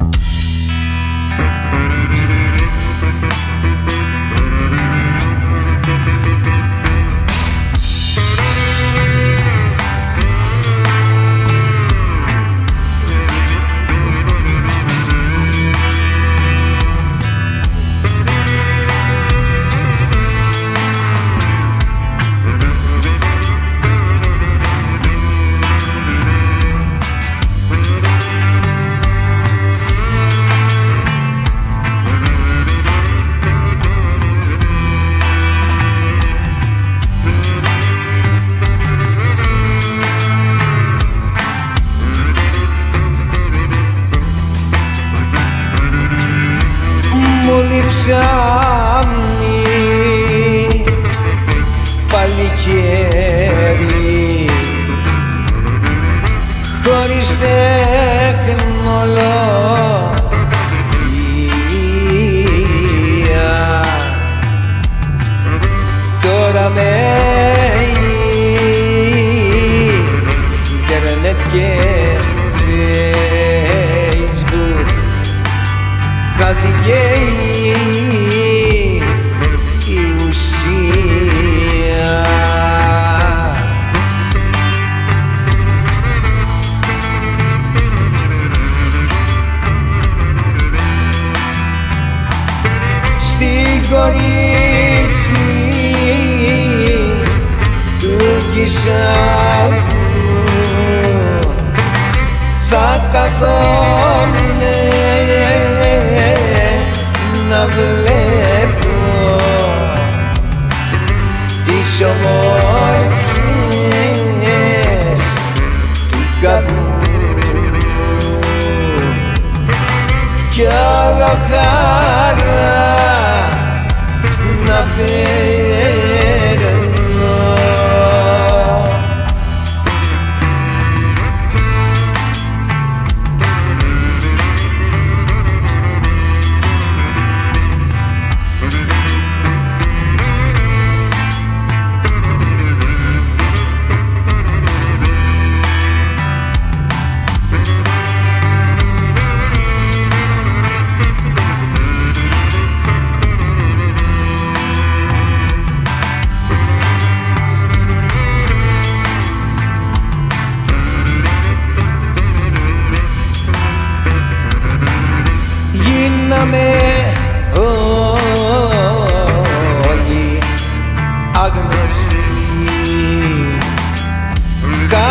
Bye. Πιάνει παλικέρι χωρίς τεχνολογία τώρα με ίντερνετ και facebook χάθηκε κορύφη του Κισάβου θα καθόμουν να βλέπω τις ομόρφιες του καπνού. Κι άλλο γίναμε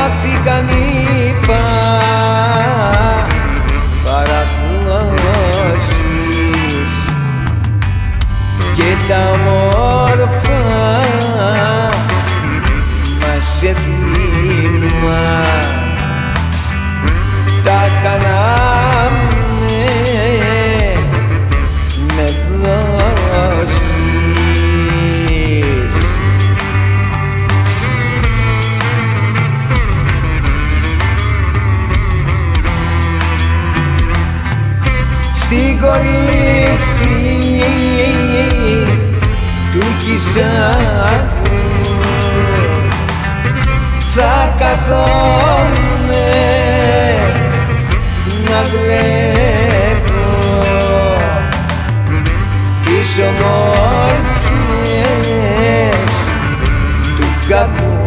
χάθηκαν οι παραδόσεις και τα όμορφα μας σε στην κορύφη του Κισάρου θα καθόμαι να βλέπω τις ομόρφιες του καπνού.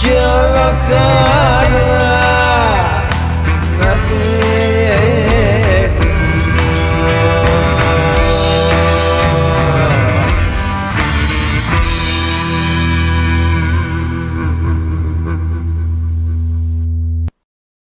Κι όλα